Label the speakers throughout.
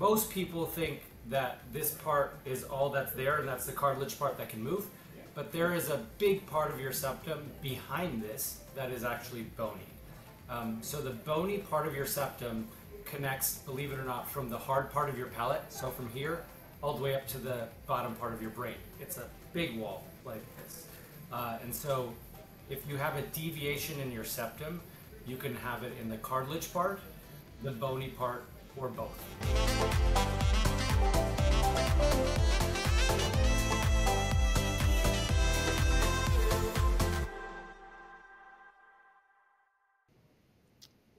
Speaker 1: most people think that this part is all that's there and that's the cartilage part that can move. But there is a big part of your septum behind this that is actually bony. Um, so the bony part of your septum connects, believe it or not, from the hard part of your palate, so from here, all the way up to the bottom part of your brain. It's a big wall like this. Uh, and so if you have a deviation in your septum, you can have it in the cartilage part, the bony part, or both.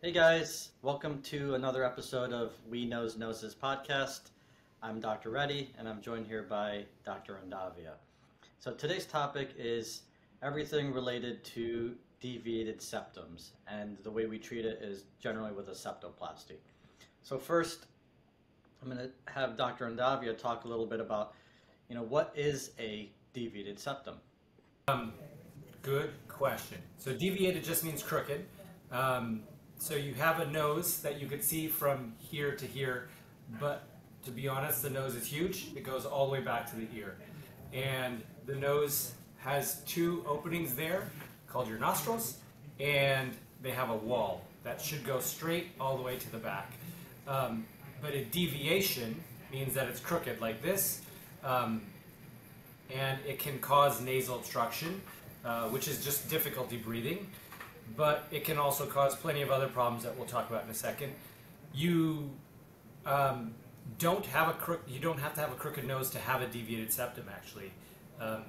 Speaker 2: Hey guys, welcome to another episode of We Nose Noses podcast. I'm Dr. Reddy and I'm joined here by Dr. Undavia. So today's topic is everything related to deviated septums and the way we treat it is generally with a septoplasty. So first, I'm going to have Dr. Undavia talk a little bit about, you know, what is a deviated septum?
Speaker 1: Um, good question. So deviated just means crooked. Um, so you have a nose that you could see from here to here, but to be honest, the nose is huge. It goes all the way back to the ear. And the nose has two openings there called your nostrils, and they have a wall that should go straight all the way to the back. Um, but a deviation means that it's crooked like this, um, and it can cause nasal obstruction, uh, which is just difficulty breathing but it can also cause plenty of other problems that we'll talk about in a second. You um, don't have a crook. You don't have to have a crooked nose to have a deviated septum. Actually, um,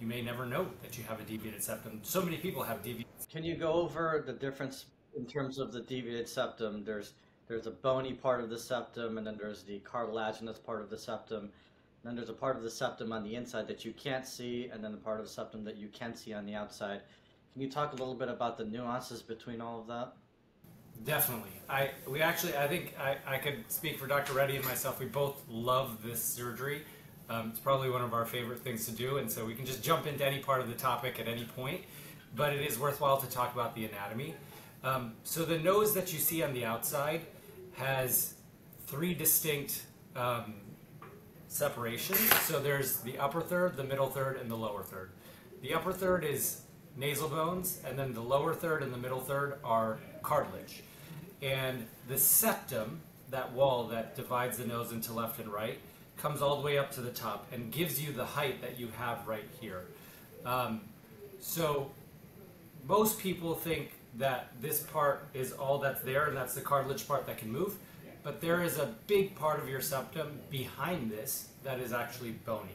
Speaker 1: you may never know that you have a deviated septum. So many people have deviated.
Speaker 2: Can you go over the difference in terms of the deviated septum? There's there's a bony part of the septum, and then there's the cartilaginous part of the septum. And then there's a part of the septum on the inside that you can't see, and then the part of the septum that you can see on the outside. Can you talk a little bit about the nuances between all of that?
Speaker 1: Definitely. I we actually I think I, I could speak for Dr. Reddy and myself. We both love this surgery. Um, it's probably one of our favorite things to do, and so we can just jump into any part of the topic at any point. But it is worthwhile to talk about the anatomy. Um, so the nose that you see on the outside has three distinct um, separations. So there's the upper third, the middle third, and the lower third. The upper third is nasal bones, and then the lower third and the middle third are cartilage. And the septum, that wall that divides the nose into left and right, comes all the way up to the top and gives you the height that you have right here. Um, so most people think that this part is all that's there and that's the cartilage part that can move, but there is a big part of your septum behind this that is actually bony.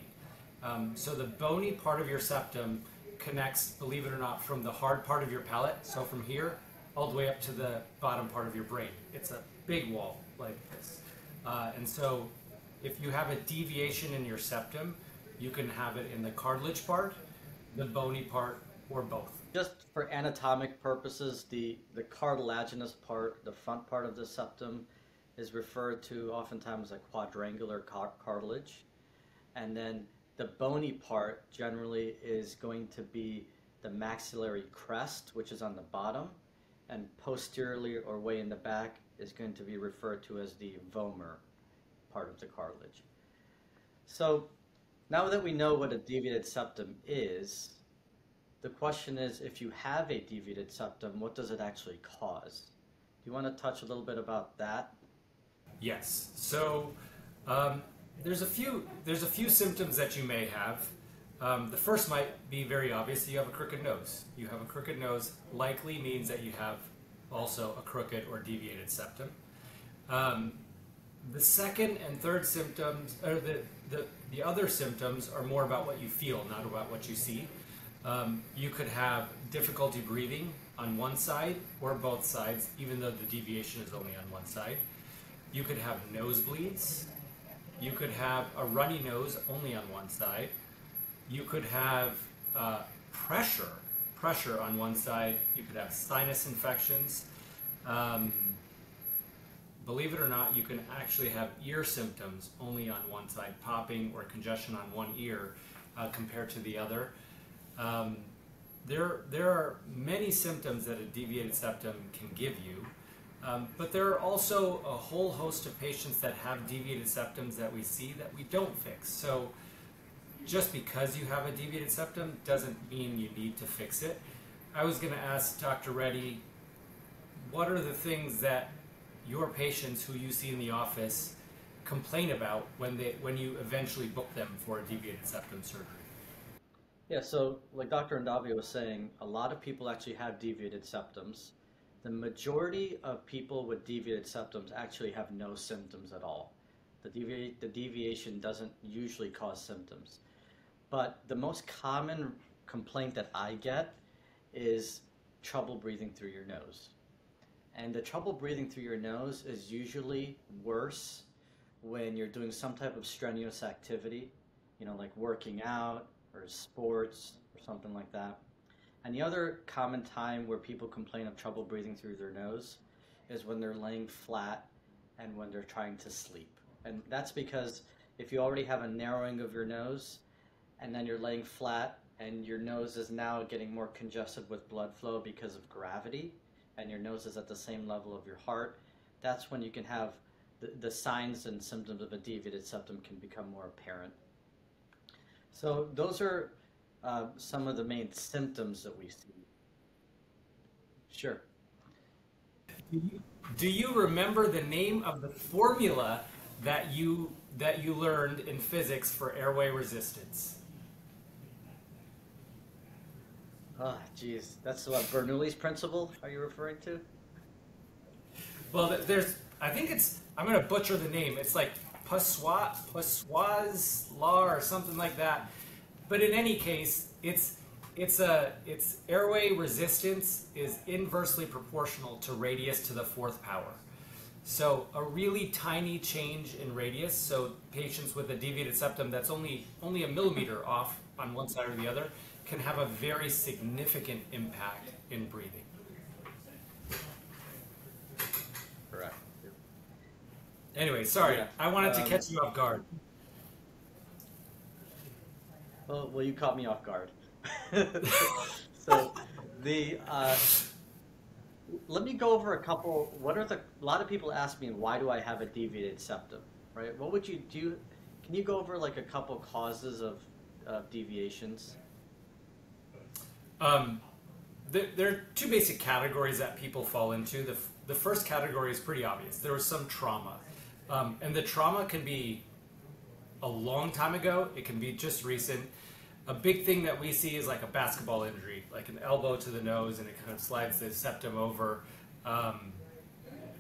Speaker 1: Um, so the bony part of your septum connects, believe it or not, from the hard part of your palate, so from here, all the way up to the bottom part of your brain. It's a big wall like this. Uh, and so if you have a deviation in your septum, you can have it in the cartilage part, the bony part, or both.
Speaker 2: Just for anatomic purposes, the, the cartilaginous part, the front part of the septum, is referred to oftentimes as a quadrangular car- cartilage. And then the bony part generally is going to be the maxillary crest, which is on the bottom, and posteriorly or way in the back is going to be referred to as the vomer part of the cartilage. So now that we know what a deviated septum is, the question is if you have a deviated septum, what does it actually cause? Do you want to touch a little bit about that?
Speaker 1: Yes. So um, there's a few there's a few symptoms that you may have. Um, the first might be very obvious. You have a crooked nose. You have a crooked nose likely means that you have also a crooked or deviated septum. Um, the second and third symptoms, or the, the, the other symptoms, are more about what you feel, not about what you see. Um, you could have difficulty breathing on one side or both sides, even though the deviation is only on one side. You could have nosebleeds. You could have a runny nose only on one side. You could have uh, pressure, pressure on one side. You could have sinus infections. Um, believe it or not, you can actually have ear symptoms only on one side, popping or congestion on one ear uh, compared to the other. Um, there, there are many symptoms that a deviated septum can give you. Um, but there are also a whole host of patients that have deviated septums that we see that we don't fix. So just because you have a deviated septum doesn't mean you need to fix it. I was going to ask Dr. Reddy, what are the things that your patients who you see in the office complain about when they when you eventually book them for a deviated septum surgery?
Speaker 2: Yeah, so like Dr. Undavia was saying, a lot of people actually have deviated septums. The majority of people with deviated septums actually have no symptoms at all. The, devi- the deviation doesn't usually cause symptoms. But the most common complaint that I get is trouble breathing through your nose. And the trouble breathing through your nose is usually worse when you're doing some type of strenuous activity, you know, like working out or sports or something like that. And the other common time where people complain of trouble breathing through their nose is when they're laying flat and when they're trying to sleep. And that's because if you already have a narrowing of your nose and then you're laying flat and your nose is now getting more congested with blood flow because of gravity and your nose is at the same level of your heart, that's when you can have the, the signs and symptoms of a deviated septum can become more apparent. So those are uh, some of the main symptoms that we see. Sure.
Speaker 1: Do you remember the name of the formula that you that you learned in physics for airway resistance?
Speaker 2: Ah, geez, that's what Bernoulli's principle. Are you referring to?
Speaker 1: Well, there's I think it's I'm gonna butcher the name. It's like Passois law or something like that. But in any case, it's it's a it's airway resistance is inversely proportional to radius to the fourth power. So a really tiny change in radius, so patients with a deviated septum that's only only a millimeter off on one side or the other, can have a very significant impact in breathing.
Speaker 2: Correct.
Speaker 1: Anyway, sorry,
Speaker 2: Yeah.
Speaker 1: I wanted to
Speaker 2: Um,
Speaker 1: catch you off guard.
Speaker 2: Well, well, you caught me off guard. so, the uh, let me go over a couple. What are the? A lot of people ask me, why do I have a deviated septum? Right? What would you do? Can you go over like a couple causes of, of deviations?
Speaker 1: Um, there, there are two basic categories that people fall into. The, the first category is pretty obvious. There was some trauma. Um, and the trauma can be a long time ago, it can be just recent. A big thing that we see is like a basketball injury, like an elbow to the nose, and it kind of slides the septum over. Um,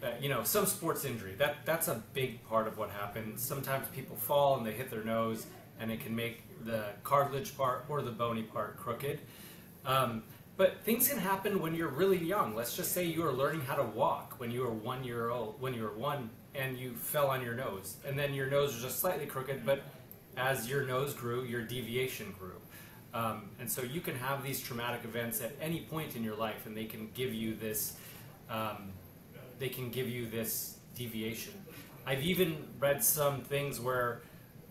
Speaker 1: uh, you know, some sports injury. That that's a big part of what happens. Sometimes people fall and they hit their nose, and it can make the cartilage part or the bony part crooked. Um, but things can happen when you're really young. Let's just say you are learning how to walk when you are one year old, when you are one, and you fell on your nose, and then your nose was just slightly crooked. But as your nose grew, your deviation grew. Um, and so you can have these traumatic events at any point in your life, and they can give you this. Um, they can give you this deviation. I've even read some things where,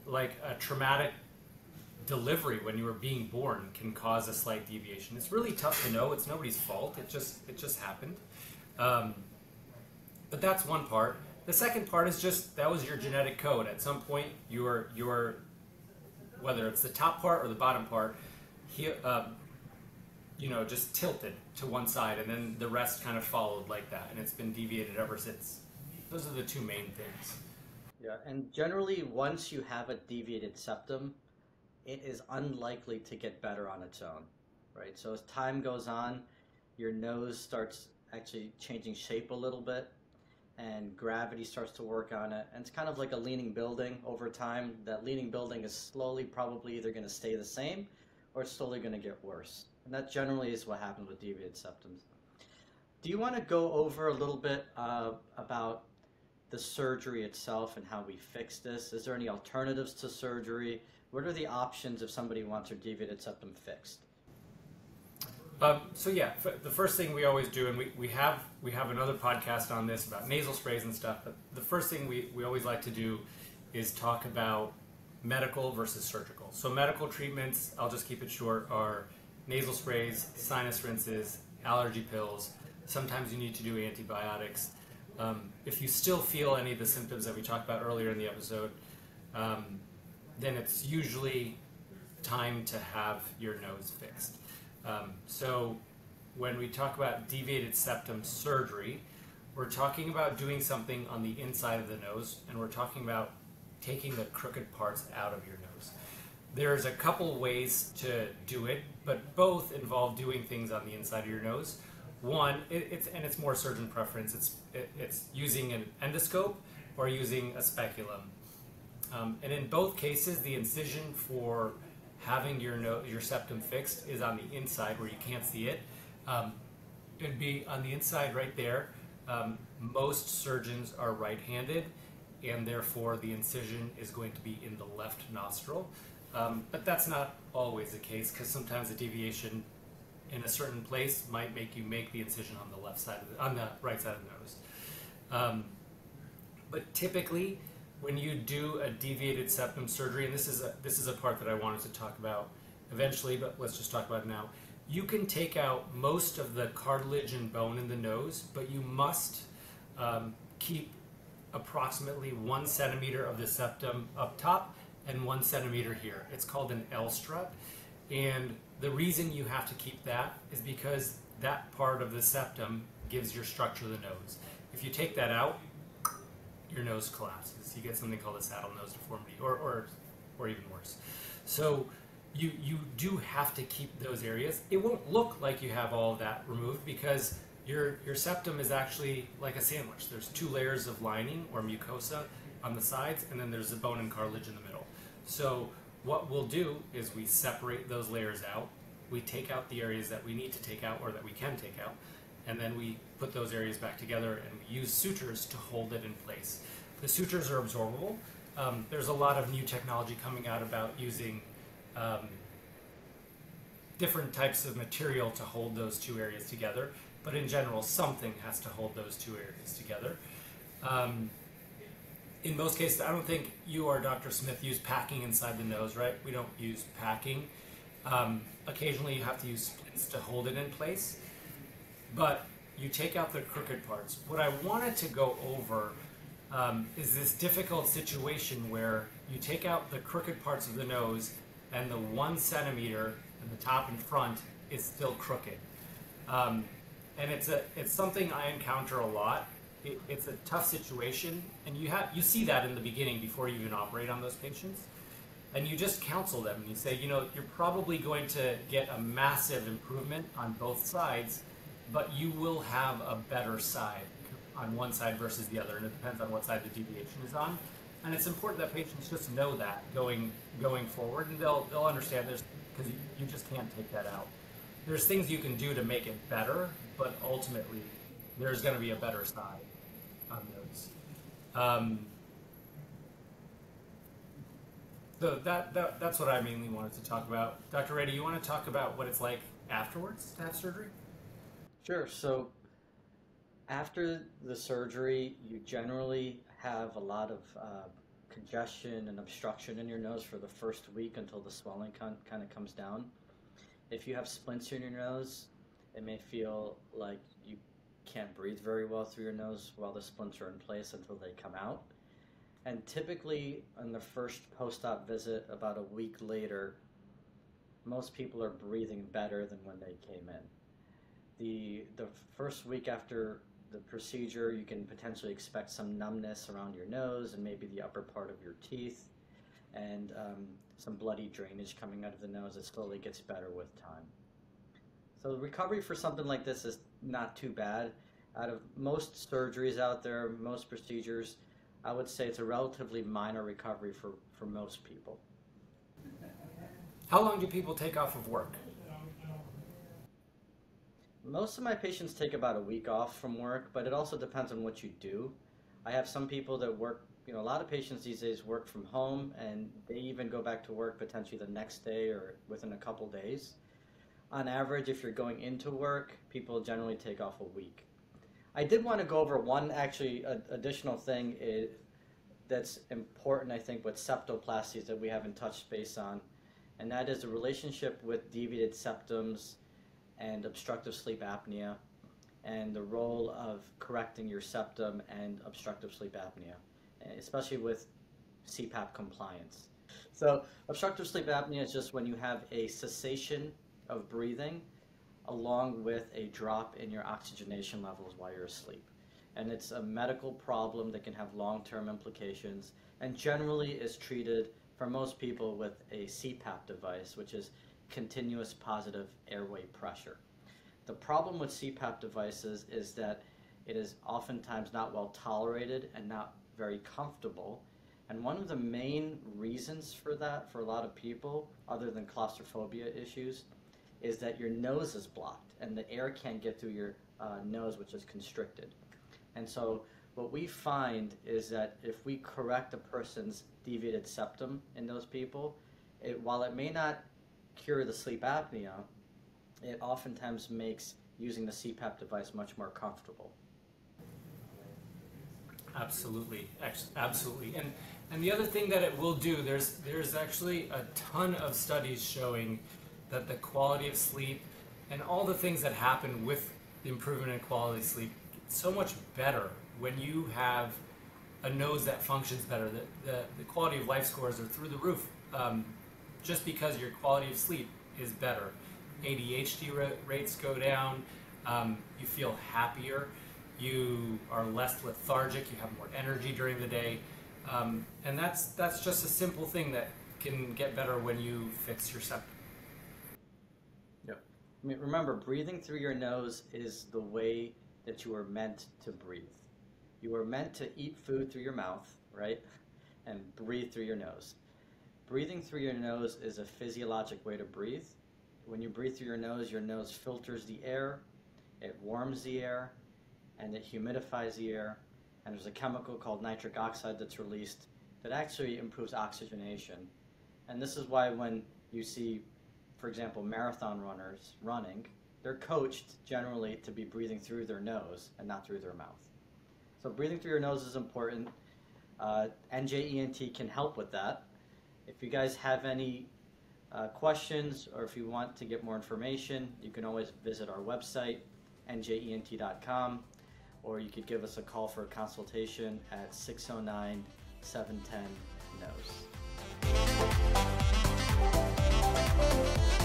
Speaker 1: like a traumatic delivery when you were being born can cause a slight deviation. It's really tough to know. It's nobody's fault. It just it just happened. Um, but that's one part. The second part is just that was your genetic code. At some point, your your whether it's the top part or the bottom part, he, uh, you know, just tilted to one side, and then the rest kind of followed like that, and it's been deviated ever since. Those are the two main things.
Speaker 2: Yeah, and generally, once you have a deviated septum, it is unlikely to get better on its own, right? So as time goes on, your nose starts actually changing shape a little bit, and gravity starts to work on it. And it's kind of like a leaning building over time. That leaning building is slowly probably either going to stay the same or it's slowly going to get worse. And that generally is what happens with deviated septums. Do you want to go over a little bit uh, about the surgery itself and how we fix this? Is there any alternatives to surgery? What are the options if somebody wants their deviated septum fixed?
Speaker 1: Um, so yeah, the first thing we always do, and we, we have we have another podcast on this about nasal sprays and stuff. But the first thing we, we always like to do is talk about medical versus surgical. So medical treatments, I'll just keep it short, are nasal sprays, sinus rinses, allergy pills. Sometimes you need to do antibiotics. Um, if you still feel any of the symptoms that we talked about earlier in the episode, um, then it's usually time to have your nose fixed. Um, so when we talk about deviated septum surgery, we're talking about doing something on the inside of the nose, and we're talking about taking the crooked parts out of your nose. There's a couple ways to do it, but both involve doing things on the inside of your nose. One, it, it's and it's more surgeon preference. It's it, it's using an endoscope or using a speculum. Um, and in both cases, the incision for having your no, your septum fixed is on the inside where you can't see it. Um, it'd be on the inside right there. Um, most surgeons are right-handed, and therefore the incision is going to be in the left nostril. Um, but that's not always the case because sometimes a deviation in a certain place might make you make the incision on the left side of the, on the right side of the nose. Um, but typically, when you do a deviated septum surgery, and this is a, this is a part that I wanted to talk about eventually, but let's just talk about it now. You can take out most of the cartilage and bone in the nose, but you must um, keep approximately one centimeter of the septum up top and one centimeter here. It's called an L strut. And the reason you have to keep that is because that part of the septum gives your structure the nose. If you take that out, your nose collapses. You get something called a saddle nose deformity, or, or, or even worse. So you, you do have to keep those areas. It won't look like you have all that removed because your, your septum is actually like a sandwich. There's two layers of lining or mucosa on the sides, and then there's the bone and cartilage in the middle. So what we'll do is we separate those layers out. We take out the areas that we need to take out or that we can take out, and then we put those areas back together and we use sutures to hold it in place. The sutures are absorbable. Um, there's a lot of new technology coming out about using um, different types of material to hold those two areas together, but in general, something has to hold those two areas together. Um, in most cases, I don't think you or Dr. Smith use packing inside the nose, right? We don't use packing. Um, occasionally, you have to use splints to hold it in place, but you take out the crooked parts. What I wanted to go over um, is this difficult situation where you take out the crooked parts of the nose, and the one centimeter in the top and front is still crooked. Um, and it's a it's something I encounter a lot it, it's a tough situation, and you have you see that in the beginning before you even operate on those patients, and you just counsel them and you say, you know, you're probably going to get a massive improvement on both sides, but you will have a better side on one side versus the other, and it depends on what side the deviation is on. And it's important that patients just know that going going forward, and they'll they'll understand this because you, you just can't take that out. There's things you can do to make it better, but ultimately, there's going to be a better side on those. Um, so that, that that's what I mainly wanted to talk about. Dr. Reddy, you want to talk about what it's like afterwards to have surgery?
Speaker 2: Sure. So after the surgery, you generally have a lot of uh, congestion and obstruction in your nose for the first week until the swelling con- kind of comes down. If you have splints in your nose, it may feel like you can't breathe very well through your nose while the splints are in place until they come out. And typically, in the first post op visit, about a week later, most people are breathing better than when they came in. The, the first week after the procedure, you can potentially expect some numbness around your nose and maybe the upper part of your teeth, and um, some bloody drainage coming out of the nose. It slowly gets better with time. So, recovery for something like this is not too bad. Out of most surgeries out there, most procedures, I would say it's a relatively minor recovery for, for most people.
Speaker 1: How long do people take off of work?
Speaker 2: Most of my patients take about a week off from work, but it also depends on what you do. I have some people that work, you know, a lot of patients these days work from home and they even go back to work potentially the next day or within a couple days. On average, if you're going into work, people generally take off a week. I did want to go over one actually additional thing is, that's important, I think, with septoplasties that we haven't touched base on, and that is the relationship with deviated septums and obstructive sleep apnea. and the role of correcting your septum and obstructive sleep apnea, eh, especially with CPAP compliance. So, obstructive sleep apnea is just when you have a cessation of breathing along with a drop in your oxygenation levels while you're asleep. And it's a medical problem that can have long term implications and generally is treated for most people with a CPAP device, which is continuous positive airway pressure. The problem with CPAP devices is that it is oftentimes not well tolerated and not very comfortable. And one of the main reasons for that for a lot of people, other than claustrophobia issues, is that your nose is blocked and the air can't get through your uh, nose, which is constricted. And so, what we find is that if we correct a person's deviated septum in those people, it, while it may not cure the sleep apnea, it oftentimes makes using the CPAP device much more comfortable.
Speaker 1: Absolutely, absolutely. And and the other thing that it will do, there's there's actually a ton of studies showing that the quality of sleep and all the things that happen with the improvement in quality of sleep so much better when you have a nose that functions better. The, the, the quality of life scores are through the roof um, just because your quality of sleep is better. ADHD ra- rates go down, um, you feel happier, you are less lethargic, you have more energy during the day. Um, and that's, that's just a simple thing that can get better when you fix your septum.
Speaker 2: Yep. I mean, remember, breathing through your nose is the way that you are meant to breathe. You are meant to eat food through your mouth, right? And breathe through your nose. Breathing through your nose is a physiologic way to breathe. When you breathe through your nose, your nose filters the air, it warms the air, and it humidifies the air. And there's a chemical called nitric oxide that's released that actually improves oxygenation. And this is why when you see, for example, marathon runners running, they're coached generally to be breathing through their nose and not through their mouth. So breathing through your nose is important. Uh, NJENT can help with that. If you guys have any uh, questions or if you want to get more information, you can always visit our website, njent.com, or you could give us a call for a consultation at 609 710 NOSE.